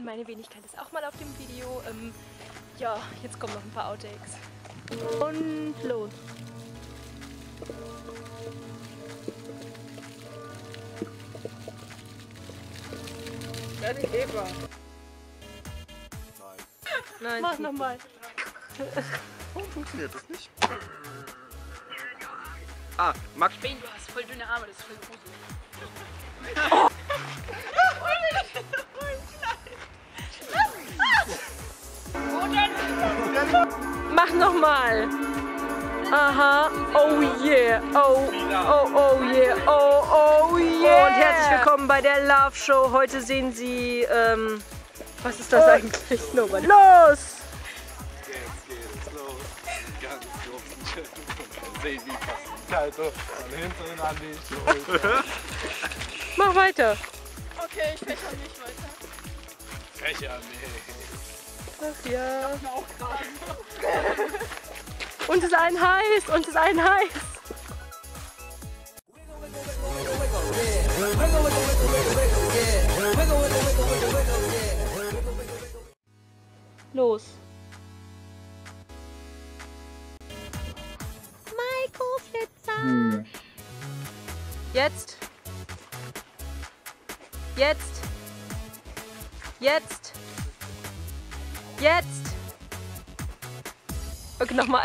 Und meine Wenigkeit ist auch mal auf dem Video. Ähm, ja, jetzt kommen noch ein paar Outtakes. Und los. Ja, die Eva. Nein. Mach nochmal. Warum funktioniert das nicht? Ah, Max. Ben, du hast voll dünne Arme, das ist voll gruselig. Mach nochmal. Aha. Oh yeah. Oh, oh, oh yeah. Oh, oh yeah. Und herzlich willkommen bei der Love Show. Heute sehen Sie, ähm, was ist das eigentlich? Nobody. Los! Jetzt geht es los. Ganz großen Sehen wie passen. Also von hinten an die Schulter. Mach weiter. Okay, ich fächer nicht weiter. Fächer, nee. Ach ja. Es ist ein heiß. Und es ist ein heiß. Los. Jetzt. Jetzt. Jetzt. Jetzt. Okay, nochmal.